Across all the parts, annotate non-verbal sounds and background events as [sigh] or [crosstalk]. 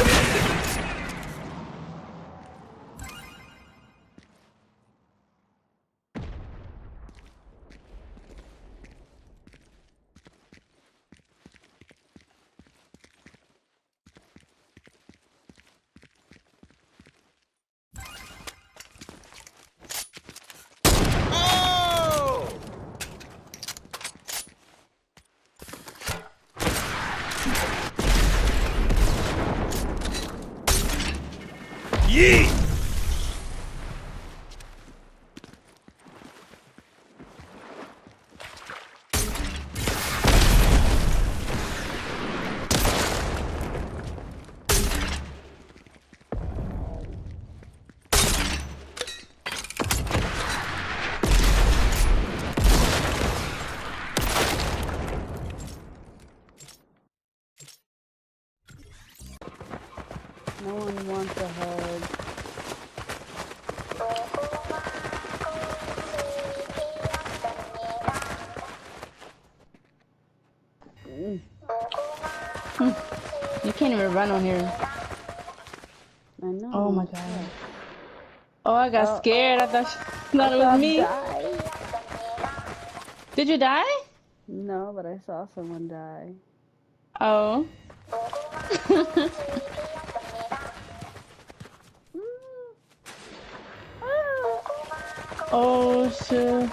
Yeet! Can't even run on here. I know. Oh my god. Oh, I got Oh. scared. I thought, she, thought it was me. Did you die? No, but I saw someone die. Oh. [laughs] [laughs] Oh shit.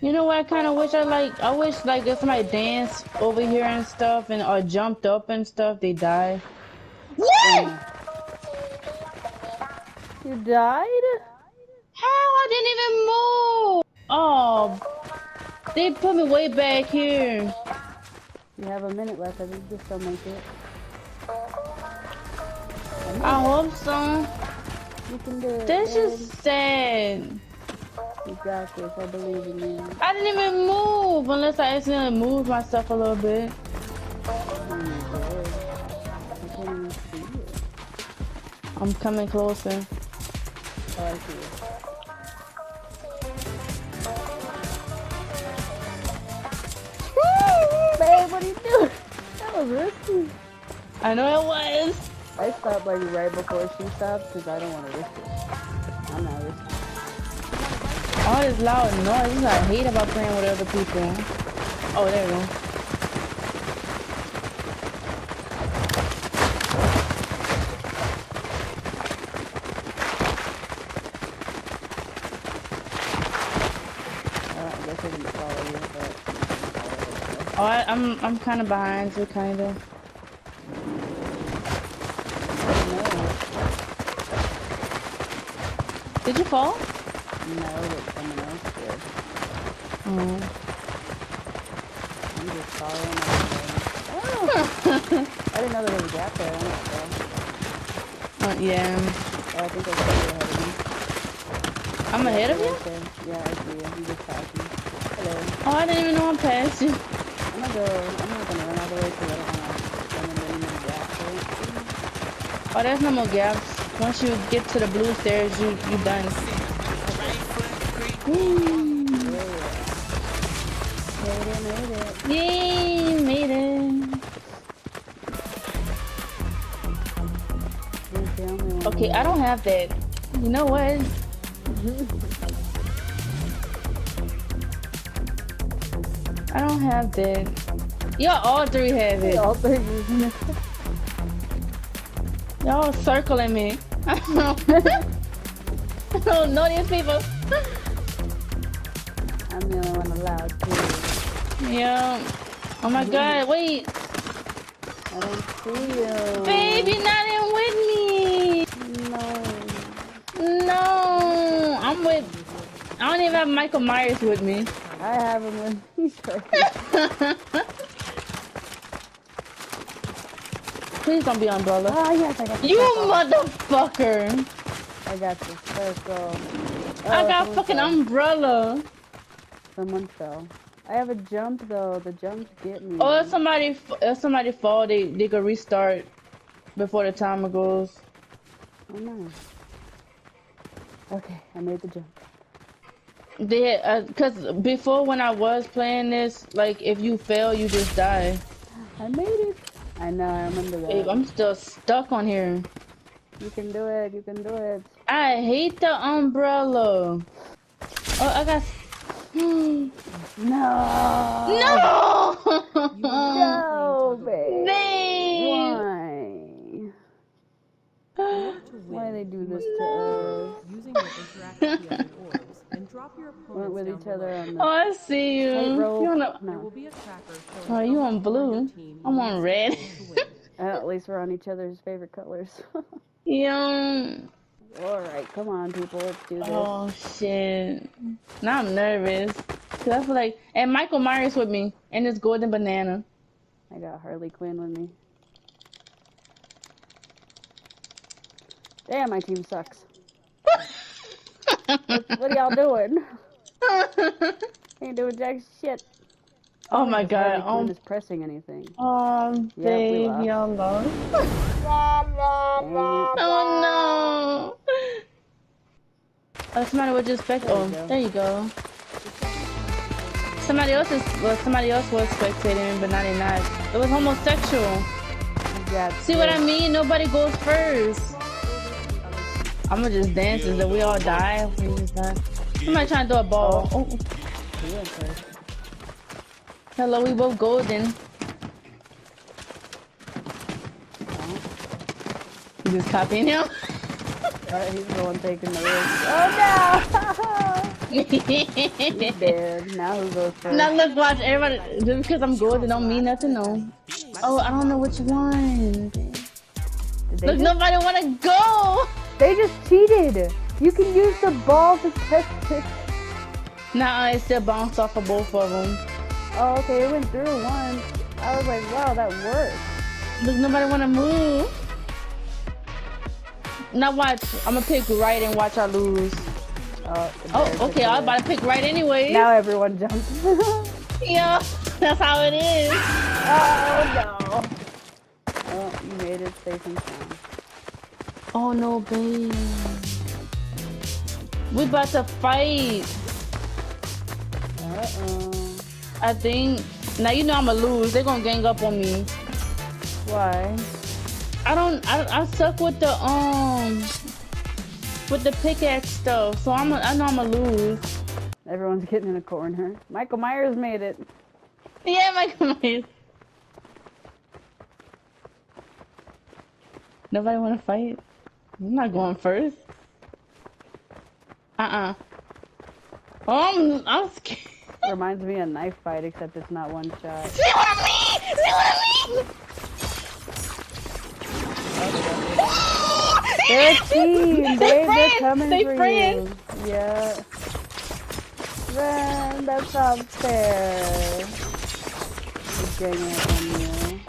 You know what? I kind of wish I like. I wish like if somebody danced over here and stuff, and or jumped up and stuff, they die. What? Um, you died? How? I didn't even move. Oh, they put me way back here. You have a minute left. I think you still make it. I hope so. You can do it. This is sad. Got. I believe in you. I didn't even move unless I accidentally moved myself a little bit. Oh. I can't even see you. I'm coming closer. Oh, I see you. Babe, what are you doing? That was risky. I know it was. I stopped like right before she stopped because I don't want to risk it. All this loud noise. Is what I hate about playing with other people. Oh, there we go. Oh, I, I'm I'm kind of behind you, kind of. Did you fall? No, but someone else did. Oh. I'm just following everything. Oh! I didn't know there was a gap there. I'm not sure. Uh, yeah. Oh, I think I see you ahead of me. I'm ahead of you. right. Yeah, I see you. You just passed me. Hello. Oh, I didn't even know I passed you. I'm gonna go. I'm not gonna run all the way wanna the gaps. Right? Oh, there's no more gaps. Once you get to the blue stairs, you you done. Woo. Made it, made it. Yay, made it. Who's the only one? Okay, I don't have that. You know what? I don't have that. Y'all all three have it. You all three using it. Y'all circling me. [laughs] I don't know these people. I'm the only one allowed to. Yeah. Oh my god, wait. I don't see you. Babe, you're not in with me. No. No. I'm with. I don't even have Michael Myers with me. I have him with me. [laughs] Please don't be umbrella. Oh yes, I got the You circle. motherfucker! I got the circle. I Oh, got fucking umbrella. Someone fell. I have a jump though. The jumps get me. Oh, if somebody if somebody fall, they they could restart before the timer goes. Oh no. Okay, I made the jump. They uh, cause before when I was playing this, like if you fail, you just die. [gasps] I made it. I know. I remember that. Babe, I'm still stuck on here. You can do it. You can do it. I hate the umbrella. Oh, I got. [gasps] No. No! No, babe. [laughs] Babe! Why? Why they do this to us? Using your interactive orbs, and drop your opponents with each other below. on Oh, I see you. tightrope. You on a- No. be a tracker showing Oh, you on blue. I'm on red. to win. At least we're on each other's favorite colors. [laughs] Yeah. All right, come on, people. Let's do this. Oh shit. Now I'm nervous. Cause I feel like and Michael Myers with me and this golden banana. I got Harley Quinn with me. Damn, my team sucks. [laughs] What what are y'all doing? [laughs] Ain't doing jack shit. Oh my Because Harley god. Quinn Um, is pressing anything. um Yeah, we babe, lost. y'all lost. Oh no. Oh, somebody was just spect. There Oh, there you go. Somebody else is well, somebody else was spectating, but now they not. It was homosexual. You got See what I mean? Nobody goes first. I'ma just dance until we all die. We just die. Somebody trying to do a ball. Oh. He went first. Hello, we both golden. You just copying him? [laughs] Alright, he's the one taking the risk. [laughs] Oh no! [laughs] He's dead. Now who goes first? now look, watch everybody. Just because I'm golden don't mean nothing, no. Oh, I don't know which one. Look, just, nobody wanna go. they just cheated! You can use the ball to test it. Nah, it still bounced off of both of them. Oh, okay, it went through one. I was like, wow, that worked. Look, nobody wanna move. Now watch. I'm gonna pick right and watch I lose. Oh, Oh, okay. I was about to pick right anyway. Now everyone jumps. [laughs] Yeah, that's how it is. oh no. Oh, you made it safe and sound. Oh no, babe. We about to fight. Uh oh. I think. Now you know I'ma lose. They're gonna gang up on me. Why? I don't. I, I suck with the um with the pickaxe stuff. So I'm. A, I know I'ma lose. Everyone's getting in a corner. Michael Myers made it. Yeah, Michael Myers. Nobody wanna fight. I'm not going first. Uh uh. Oh, I'm, I'm scared. Reminds me of knife fight, except it's not one shot. See what I mean? See what I mean? [laughs] They're a [laughs] team. They, they're coming They for friends. you. Yeah. Man, that's not fair. He's ganging up on you.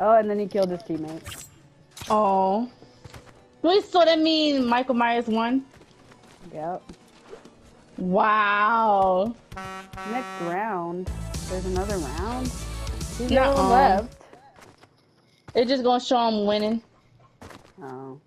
Oh, and then he killed his teammate. Oh. Wait, so that mean Michael Myers won? Yep. Wow. Next round. There's another round. Nuh-uh. no left? It's just gonna show him winning. Oh.